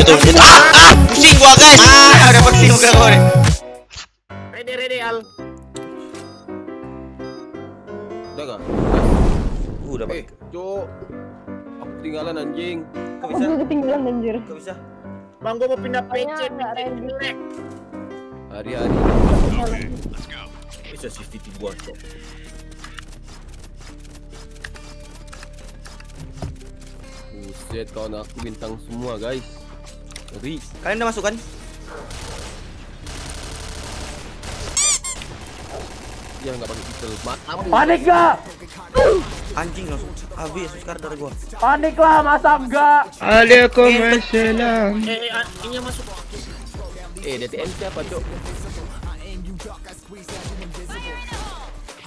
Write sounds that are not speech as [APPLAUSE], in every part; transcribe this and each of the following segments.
jatuh jatuh ah ah pusing gua guys ah udah pusing gua gua Ready, ready, Al. Udah gak? udah Eh, cok. Aku ketinggalan anjing. kok Aku bisa juga ketinggalan anjir. kok bisa Bang, gua mau pindah PC, ready. jelek. Hari-hari. Bisa CCTV gua, Cok. Buset, kawan aku bintang semua, guys. Ngeri. kalian udah masuk kan Dia nggak pakai pistol. Panik gak? anjing langsung habis sekarang dari gua Panik lah masa enggak? Waalaikumsalam Eh, eh, ah, ini masuk. Eh, DTM siapa, cok?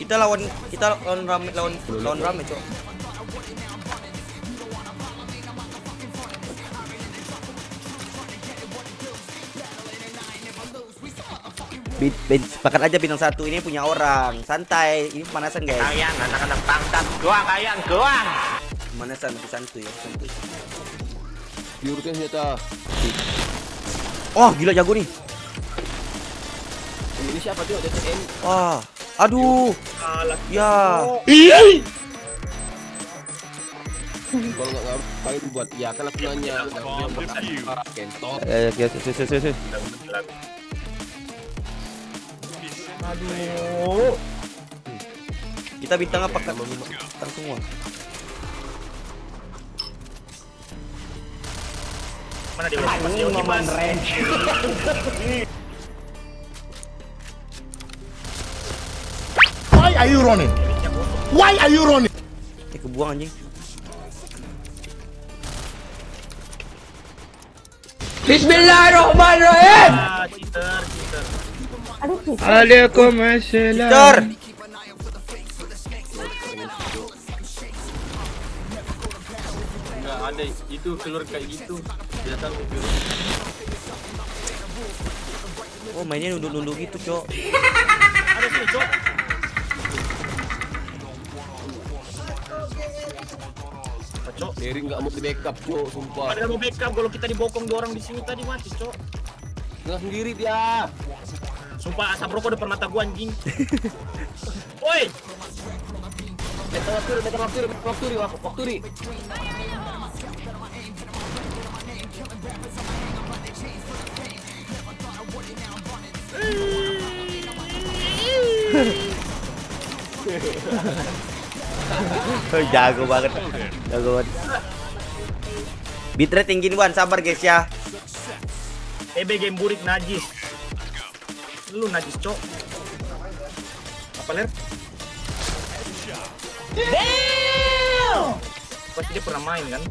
Kita lawan kita lawan rame lawan lawan rame, Cok. Bit, bit, sepakat aja bintang satu ini punya orang santai ini pemanasan guys Kalian anak-anak bangsat doang, kalian doang. pemanasan itu santuy ya santuy Biurkan senjata. oh gila jago nih Ini siapa, cok? DTM. wah aduh Alah. ya Kalau nggak ngapain buat ya kan aku nanya. Kentot. eh ya sih sih sih Aduh. kita bintang apa kan bintang semua Mana dia? Mas Yogi, Mas. Are you running? Why are you running? eh kebuang anjing Bismillahirrahmanirrahim. Ah, cheater, Enggak ada itu keluar kayak gitu. Tidak tahu. oh mainnya nunduk-nunduk gitu cok Ada sih, Cok. Cok? Derry nggak mau di backup, cok. Sumpah. Padahal mau backup kalau kita dibokong dua orang di sini tadi mati, Cok. Nggak sendiri dia. Sumpah asap rokok depan mata gua anjing. [LAUGHS] Woi, Metal waktu, metal waktu, metal waktu, waktu, waktu, Oh, [LAUGHS] [LAUGHS] jago banget jago banget bitrate tinggi wan sabar guys ya EB game burik najis. Lu najis, Cok. Apa ler? Pasti dia pernah main kan?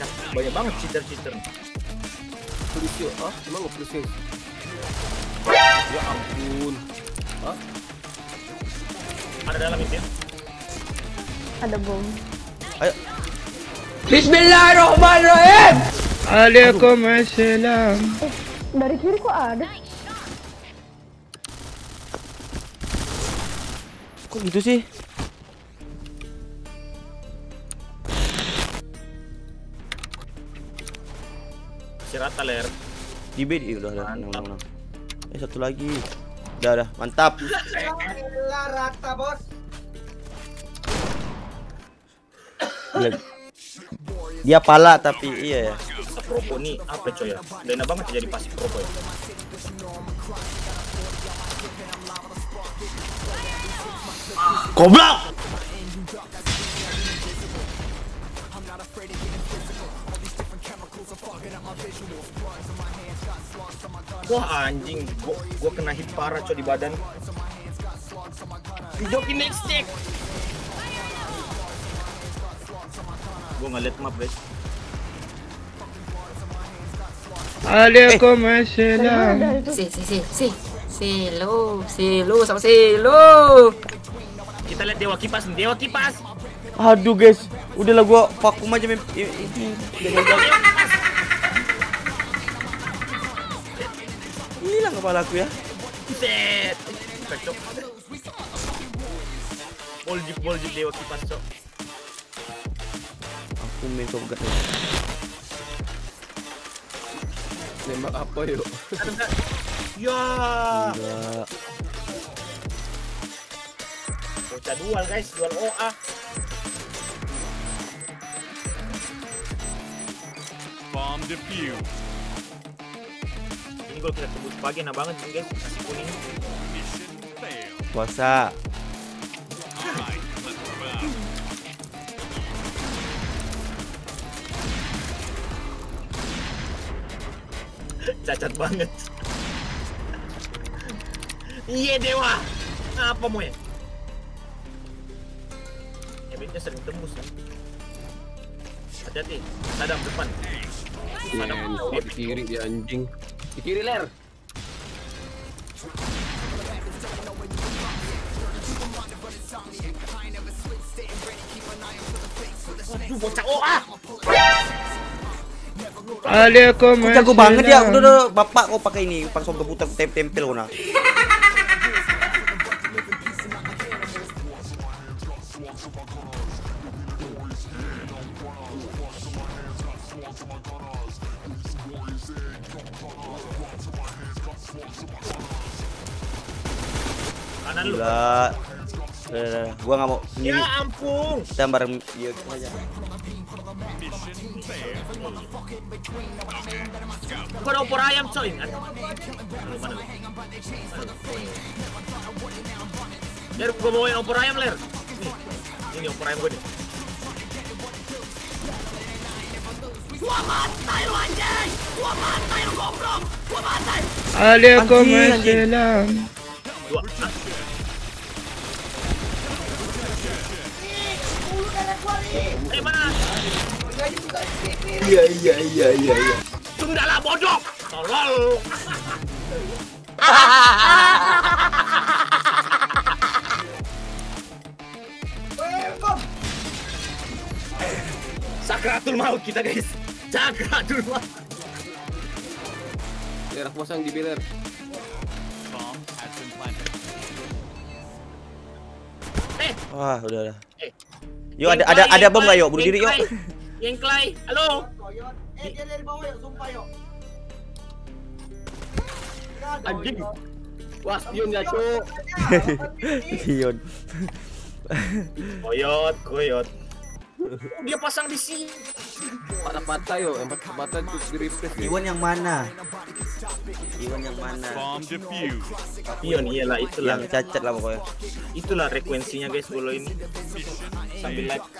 Ya, banyak banget cheater-cheater. Polisi, ah, emang nggak polisi? Ya ampun. Hah? Ada dalam itu ya? Ada bom. ayo Bismillahirrahmanirrahim. Waalaikumsalam Dari kiri kok ada? kok gitu sih Si rata ler. di B udah menang. eh satu lagi udah udah mantap Gila. dia pala tapi iya ya rokok nih apa coy ya? Lena banget jadi pasif rokok ya. Goblok! Wah anjing, gua, gua kena hit parah coy di badan. Joki next stick. Gua nggak liat map guys. Waalaikumsalam. Itu. Si, si, si, si. Si lu, si lu sama si lu. Kita lihat dewa kipas nih, dewa kipas. Aduh guys, udahlah gua vakum aja Hilang kepala aku ya. Set. Cocok. Boljik, boljik dewa kipas, cok. Aku main sogat nih. Nembak apa yuk? Ya. Enggak. Bocah dual, guys, dual OA. Bomb defused. Ini kalau kita tebus pagi enak banget nih, guys. Nasi kuning. Puasa. [LAUGHS] Cacat banget. Iya dewa. Apa mau ya? Ebitnya sering tembus ya. Hati-hati. Sadam depan. Oh, di kiri dia anjing. Di kiri ler. Aduh bocah OA. Aku jago banget ya. Udah, udah, bapak kau pakai ini, pakai sobat putar tempel-tempel kau nah. Kanan lu. Gila. Udah. Gua nggak mau. Ini Ya ampun. kita bareng iya aja. Ada opor ayam coy. Lu, lu? Lu? Ler, gua bawain opor ayam, Ler. Nih, ini opor ayam gua nih. Waalaikumsalam. Dua. Ah. Eh, mana? Iya iya iya iya iya. Sudahlah bodoh. Tolol. [LAUGHS] Sakratul maut kita guys. Sakratul maut. Aku pasang di biler. Eh, Wah, udah udah. eh. Yuk ada ada ada bom nggak yuk? Bunuh diri yuk. Yang Clay, halo. Anjing. Wah, spion ya, Cuk. [LAUGHS] Dion. Koyot, koyot. Dia pasang di sini. Patah-patah yuk, yang patah-patah terus di refresh. Iwan yang mana? Iwan yang mana? Bomb defused. Pion iyalah itulah. Yang cacat lah pokoknya. Itulah frekuensinya guys bola ini. Sambil live. [COUGHS]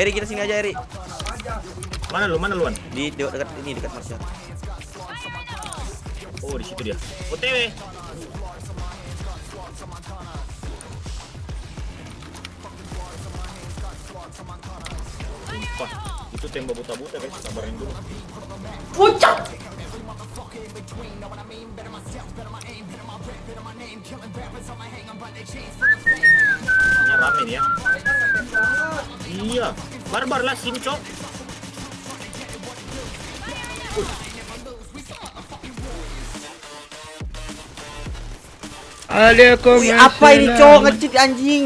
Eri kita sini aja Eri. Mana lu? Mana luan? Di dekat dekat ini dekat Marsha. Oh, di situ dia. OTW. Wah, itu tembak buta-buta guys, sabarin dulu. Ini rame nih ya. Iya, barbar lah sini cok. Wih, apa ini cowok ngecit anjing?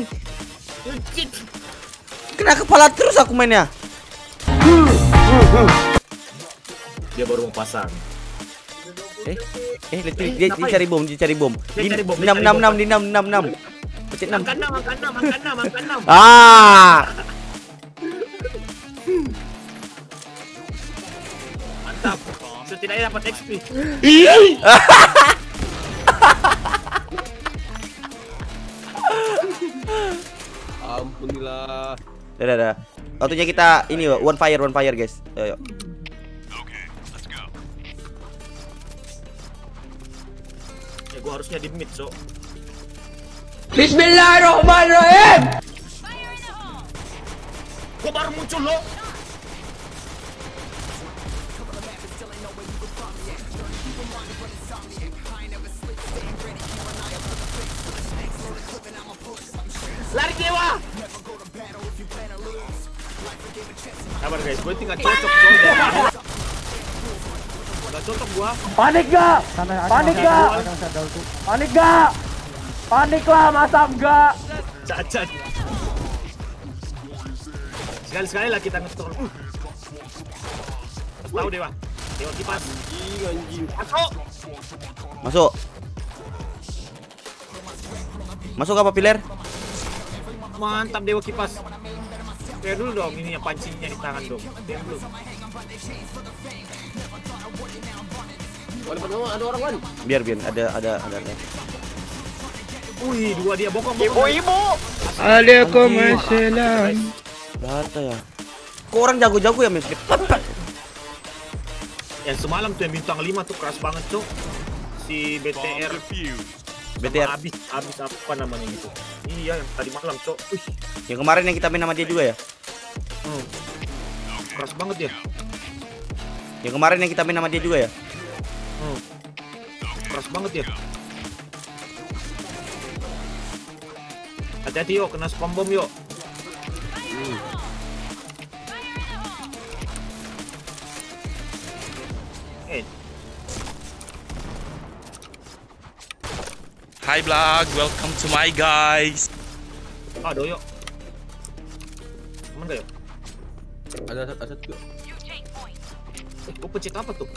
Ngecit. Kena kepala terus aku mainnya. Dia baru mau pasang. Eh, eh, lihat tuh, dia, dia cari bom, dia cari bom. Dia Di cari bom, dia enam enam enam enam enam enam. Pencet enam. Makan enam, makan enam, makan enam, makan enam. Ah, Mantap. Setidaknya dapat XP. [LAUGHS] [LAUGHS] Ampunilah. dah dah dah. Waktunya kita ini one fire one fire guys. Ayo, ayo. Ya gua harusnya di mid, so. Bismillahirrahmanirrahim. Kok baru muncul lo? Lari dewa! Sabar guys, gue tinggal cocok cocok. Gak cocok gua. Panik gak? Panik gak? Panik gak? Panik lah masa enggak? Cacat. Sekali-sekali lah kita ngetol. Uh. Tahu dewa. Dewa kipas. Masuk. Masuk. Masuk apa pilar? Mantap dewa kipas. Kayak dulu dong ini yang pancingnya di tangan dong. Kayak dulu. Ada orang Wan. Biar biar ada ada ada. ada. Wih, dua dia bokong. Ibu-ibu. Waalaikumsalam. Data ya. Kok orang jago-jago ya men? Yang semalam tuh yang bintang 5 tuh keras banget tuh. Si BTR. BTR. habis habis apa namanya gitu. Iya, yang tadi malam, Cok. Wih, Yang kemarin yang kita main sama dia juga ya? hmm. keras banget ya. Yang kemarin yang kita main sama dia juga ya? Hmm. Keras banget ya. Hati-hati yuk, kena spam bom yuk. Hi vlog, welcome to my guys. aduh yuk. Aman gak yuk? Ada ada ada juga. Eh, gua pencet apa tuh?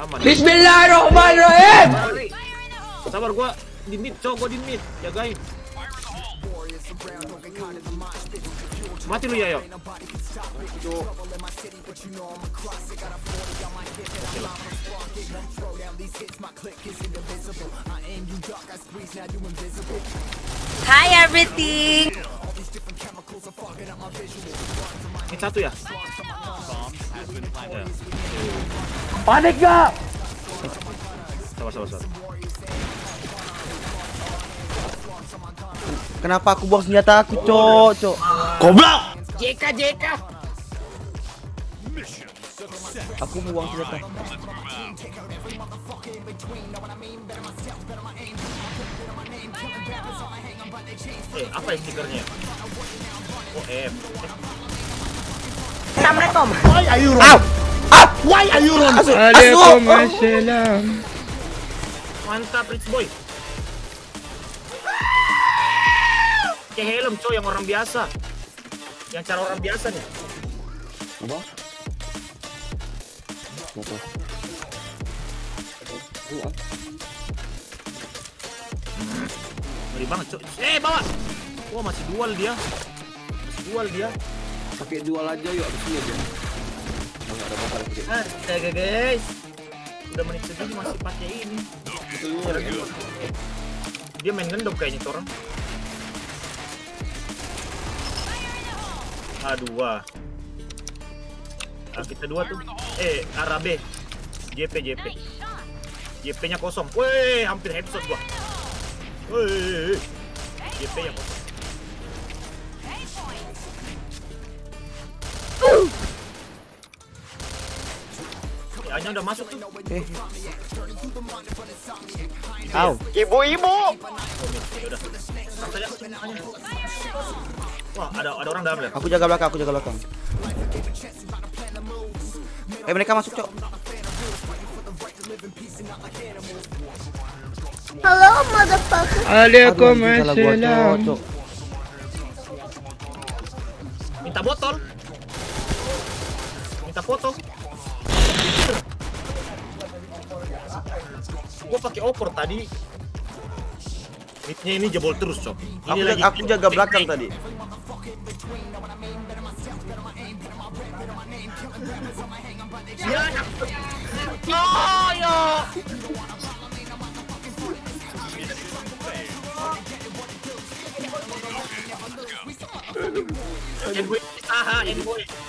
Aman. Bismillahirrahmanirrahim. Sabar gua di mid, cok, gua di mid. Jagain. Mati lu ya, yuk. Hi everything. Ini satu ya? Panik gak? Sabar, sabar, sabar. Kenapa aku buang senjata aku, Cok? Cok. Goblok! JK, JK. Aku buang senjata. Eh, apa ya stikernya? Oh, M. Why are you running? Why are you running? Waalaikumsalam. Mantap, Rich Boy. Kayak helm, coy, yang orang biasa. Yang cara orang biasa nih. Apa? Apa? Ngeri banget, coy. Eh, bawa. Wah, masih dual dia. Masih dual dia. Pakai jual aja yuk abis ini aja. Enggak ada masalah pakai. Astaga, guys. Udah menit segini masih pakai ini. Dia main ngendok kayaknya tuh orang. A dua. Ah, kita dua tuh. Eh, arah B. JP JP. JP-nya kosong. Woi, hampir headshot gua. Woi. JP-nya kosong. Ya, hanya udah masuk tuh. Eh. Au. Ya aja. Hanya. Wah, ada ada orang dalam ya. Aku jaga belakang, aku jaga belakang. Eh mereka masuk, Cok. Halo, motherfucker. Waalaikumsalam. Minta botol. Minta foto. Gua pakai opor tadi. Midnya ini jebol terus, Cok. Ini Aku, lagi aku jaga belakang tadi. Ya, yo, yo. Envoy, aha, envoy.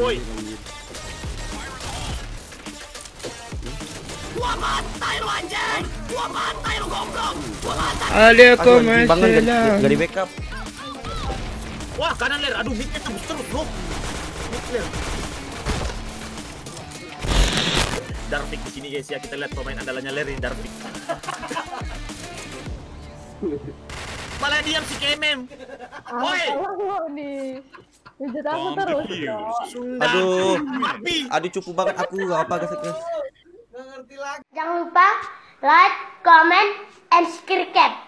Boy. Ada Aduh, anjing banget gak, gak di backup. Wah kanan ler, aduh midnya tembus terus bro. Ler. Darvik di sini guys ya kita lihat pemain andalannya ler ini Darvik. [LAUGHS] Malah diam si Kemem. Woi, nih. Pijat aku terus. Aduh. Aduh cukup banget aku gak apa guys guys. Jangan lupa like, comment, and subscribe.